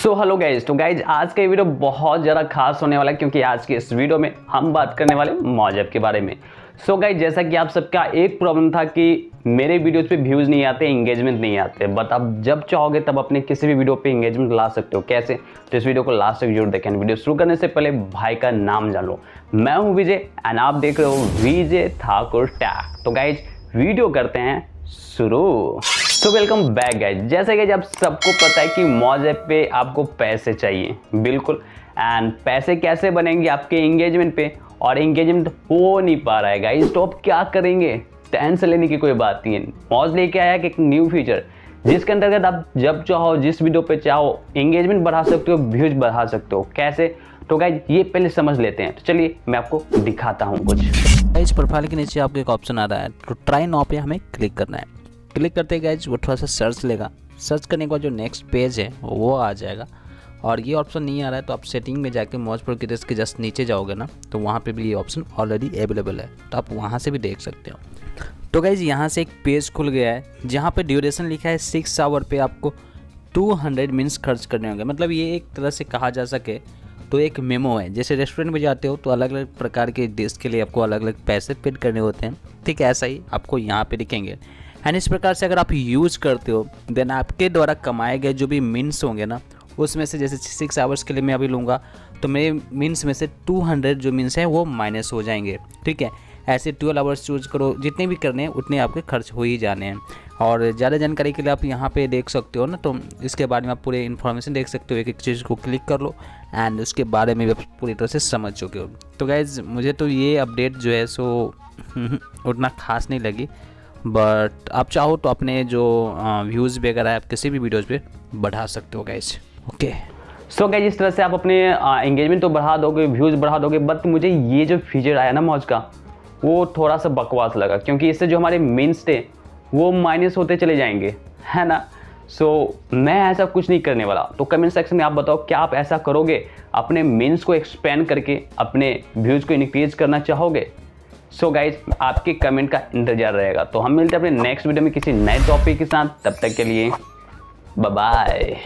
सो hello guys तो guys आज का ये वीडियो बहुत ज़्यादा खास होने वाला है क्योंकि आज के इस वीडियो में हम बात करने वाले मौजब के बारे में। सो so गाइज़ जैसा कि आप सबका एक प्रॉब्लम था कि मेरे वीडियोस पे व्यूज़ नहीं आते इंगेजमेंट नहीं आते। बट आप जब चाहोगे तब अपने किसी भी वीडियो पे इंगेजमेंट ला सकते हो। कैसे? तो इस वीडियो को लास्ट तक ज़रूर देखें। वीडियो शुरू करने से पहले भाई का नाम जान लो। मैं हूँ विजय एंड आप देख रहे हो विजय ठाकुर टैक तो गाइज़ वीडियो करते हैं शुरू। तो वेलकम बैक गाइज़ जैसे कि आप सबको पता है कि मौज ऐप पे आपको पैसे चाहिए, बिल्कुल। एंड पैसे कैसे बनेंगे आपके इंगेजमेंट पे? और इंगेजमेंट हो नहीं पा रहा है गाइज़ तो आप क्या करेंगे? टेंशन लेने की कोई बात नहीं है। मौज लेके आया कि एक न्यू फीचर जिसके अंतर्गत आप जब चाहो, जिस वीडियो पे चाहो इंगेजमेंट बढ़ा सकते हो व्यूज़ बढ़ा सकते हो। कैसे? तो गाइज़ ये पहले समझ लेते हैं। तो चलिए, मैं आपको दिखाता हूँ कुछ। गाइज़ प्रोफ़ाइल के नीचे आपको एक ऑप्शन आ रहा है। तो ट्राई नाउ पे हमें क्लिक करना है। क्लिक करते गाइज़ वो थोड़ा सा सर्च लेगा। सर्च करने के बाद जो नेक्स्ट पेज है, वो आ जाएगा। और ये ऑप्शन नहीं आ रहा है तो आप सेटिंग में जाके मौज प्रो की के जस्ट नीचे जाओगे ना तो वहाँ पे भी ये ऑप्शन ऑलरेडी अवेलेबल है। तो आप वहाँ से भी देख सकते हो। तो गाइज़ यहाँ से एक पेज खुल गया है, जहाँ पे ड्यूरेशन लिखा है सिक्स आवर पे आपको 200 मिनट्स खर्च करने होंगे। मतलब ये एक तरह से कहा जा सके तो एक मेमो है। जैसे रेस्टोरेंट में जाते हो तो अलग अलग प्रकार के डिश के लिए आपको अलग अलग पैसे पेड करने होते हैं। ठीक ऐसा ही आपको यहाँ पे दिखेंगे। एंड इस प्रकार से अगर आप यूज़ करते हो देन आपके द्वारा कमाए गए जो भी मीन्स होंगे ना, उसमें से जैसे सिक्स आवर्स के लिए मैं अभी लूँगा तो मेरे मीन्स में से 200 जो मीन्स हैं वो माइनस हो जाएँगे। ठीक है? ऐसे ट्वेल्व आवर्स चूज़ करो, जितने भी करने हैं, उतने आपके खर्च हो ही जाने हैं। और ज़्यादा जानकारी के लिए आप यहाँ पे देख सकते हो ना तो इसके बारे में आप पूरे इन्फॉर्मेशन देख सकते हो, एक एक चीज़ को क्लिक कर लो एंड उसके बारे में भी आप पूरी तरह से समझ चुके हो। तो गैज़ मुझे तो ये अपडेट जो है सो उतना खास नहीं लगी। बट आप चाहो तो अपने जो व्यूज़ वगैरह आप किसी भी वीडियोज़ पे बढ़ा सकते हो गैस ओके सो so, इस तरह से आप अपने एंगेजमेंट तो बढ़ा दोगे व्यूज़ बढ़ा दोगे बट मुझे ये जो फीचर आया ना मौज का वो थोड़ा सा बकवास लगा क्योंकि इससे जो हमारे मीन्स थे वो माइनस होते चले जाएँगे है ना? सो so, मैं ऐसा कुछ नहीं करने वाला। तो कमेंट सेक्शन में आप बताओ क्या आप ऐसा करोगे अपने मीन्स को एक्सपेंड करके अपने व्यूज़ को इनक्रीज करना चाहोगे? सो so गाइज़ आपके कमेंट का इंतज़ार रहेगा। तो हम मिलते हैं अपने नेक्स्ट वीडियो में किसी नए टॉपिक के साथ। तब तक के लिए बाय